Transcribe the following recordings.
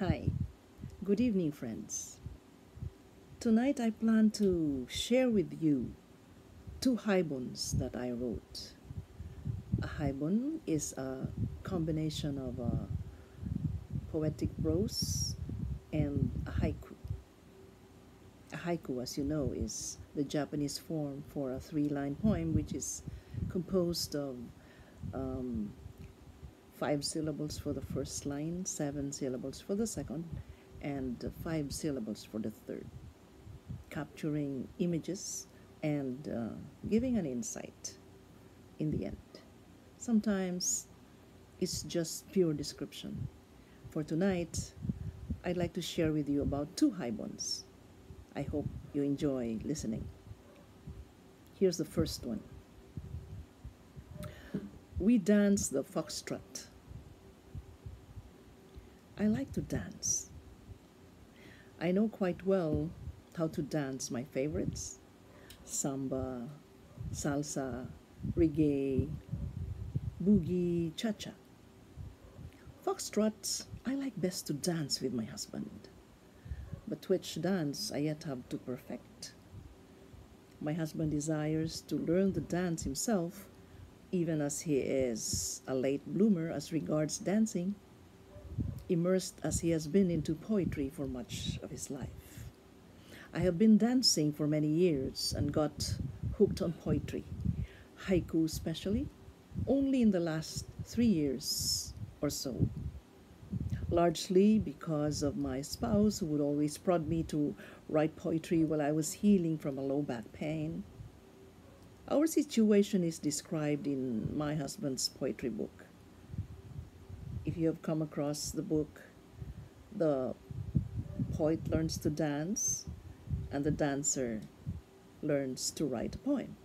Hi, good evening, friends. Tonight I plan to share with you two haibuns that I wrote. A haibun is a combination of a poetic prose and a haiku. A haiku, as you know, is the Japanese form for a three line poem which is composed of um, five syllables for the first line, seven syllables for the second, and five syllables for the third, capturing images and uh, giving an insight in the end. Sometimes it's just pure description. For tonight, I'd like to share with you about two haibuns. I hope you enjoy listening. Here's the first one. We dance the foxtrot. I like to dance. I know quite well how to dance my favorites samba, salsa, reggae, boogie, cha cha. Foxtrots, I like best to dance with my husband. But which dance I yet have to perfect. My husband desires to learn the dance himself, even as he is a late bloomer as regards dancing immersed as he has been into poetry for much of his life. I have been dancing for many years and got hooked on poetry, haiku especially, only in the last three years or so. Largely because of my spouse who would always prod me to write poetry while I was healing from a low back pain. Our situation is described in my husband's poetry book you have come across the book, the poet learns to dance and the dancer learns to write a poem.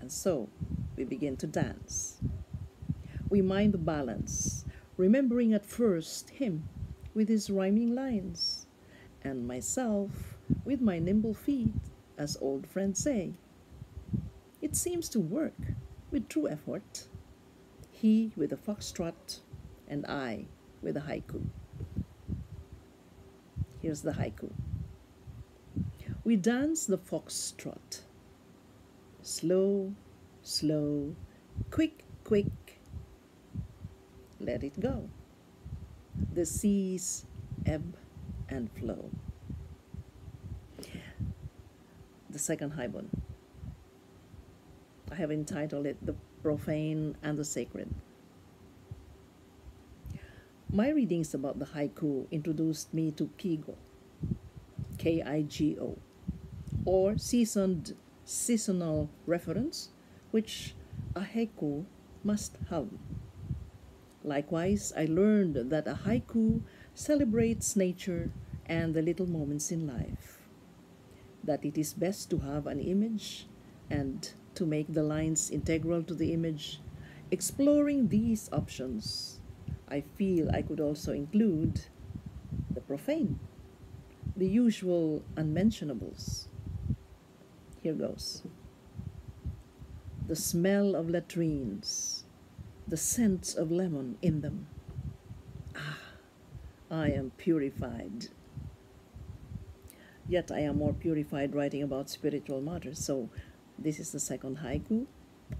And so we begin to dance. We mind the balance, remembering at first him with his rhyming lines, and myself with my nimble feet, as old friends say. It seems to work with true effort he with a foxtrot, and I with a haiku. Here's the haiku. We dance the foxtrot. Slow, slow, quick, quick. Let it go. The seas ebb and flow. The second haibun. I have entitled it The profane, and the sacred. My readings about the haiku introduced me to Kigo, K I G O, or seasoned seasonal reference, which a haiku must have. Likewise, I learned that a haiku celebrates nature and the little moments in life, that it is best to have an image and to make the lines integral to the image. Exploring these options, I feel I could also include the profane, the usual unmentionables. Here goes. The smell of latrines, the scent of lemon in them. Ah, I am purified. Yet I am more purified writing about spiritual matters, so this is the second haiku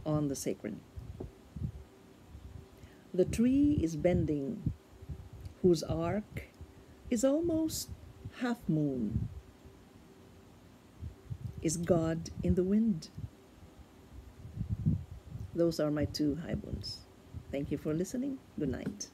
on the sacred. The tree is bending, whose arc is almost half moon. Is God in the wind? Those are my two haibuns. Thank you for listening. Good night.